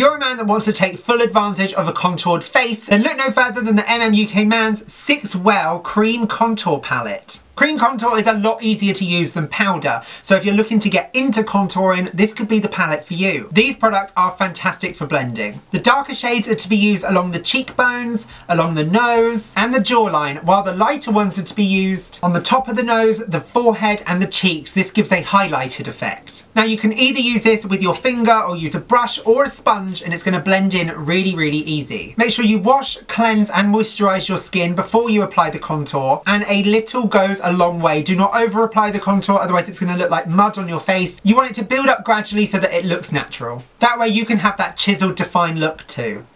you're a man that wants to take full advantage of a contoured face, then look no further than the MM UK Man's 6 Well Cream Contour Palette. Cream contour is a lot easier to use than powder, so if you're looking to get into contouring, this could be the palette for you. These products are fantastic for blending. The darker shades are to be used along the cheekbones, along the nose, and the jawline, while the lighter ones are to be used on the top of the nose, the forehead, and the cheeks. This gives a highlighted effect. Now you can either use this with your finger or use a brush or a sponge and it's going to blend in really, really easy. Make sure you wash, cleanse and moisturise your skin before you apply the contour and a little goes a long way. Do not over apply the contour otherwise it's going to look like mud on your face. You want it to build up gradually so that it looks natural. That way you can have that chiseled defined look too.